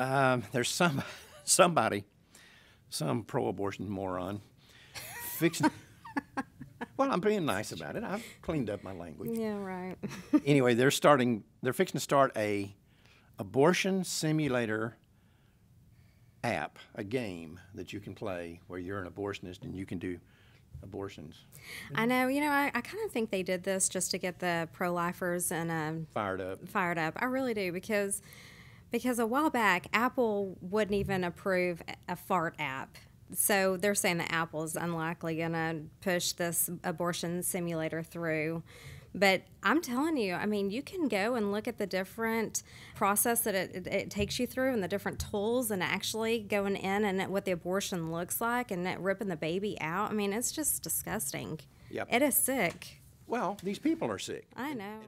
Um, there's some somebody, some pro-abortion moron, fixing. well, I'm being nice about it. I've cleaned up my language. Yeah, right. anyway, they're starting. They're fixing to start a abortion simulator app, a game that you can play where you're an abortionist and you can do abortions. I know. You know, I, I kind of think they did this just to get the pro-lifers and um, Fired up. fired up. I really do because because a while back Apple wouldn't even approve a fart app. So they're saying that Apple is unlikely going to push this abortion simulator through. But I'm telling you, I mean, you can go and look at the different process that it, it, it takes you through and the different tools and actually going in and what the abortion looks like and ripping the baby out. I mean, it's just disgusting. Yep. It is sick. Well, these people are sick. I know.